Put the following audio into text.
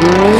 Bye.